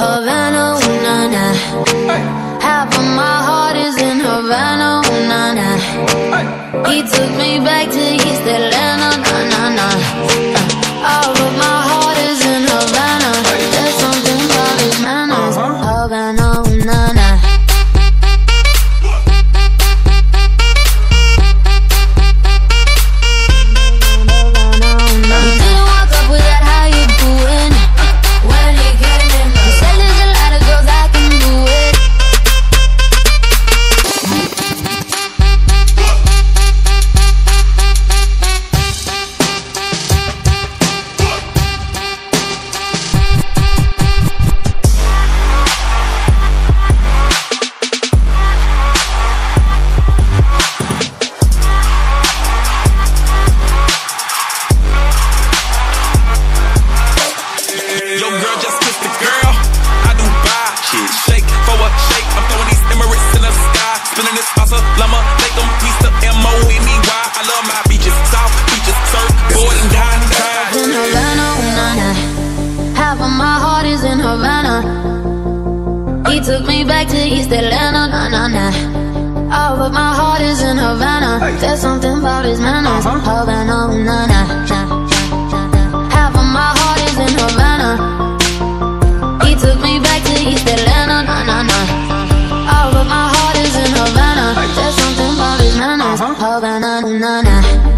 Havana, ooh, na nah. Half of my heart is in Havana, ooh, na nah. He took me back to East LA. He took me back to East Atlanta, na na na. Oh, but my heart is in Havana. There's something about his manners, uh-huh. Havana, na na. Half of my heart is in Havana. He took me back to East Atlanta, na na na. Oh, but my heart is in Havana. There's something about his manners, uh-huh. Havana, na na.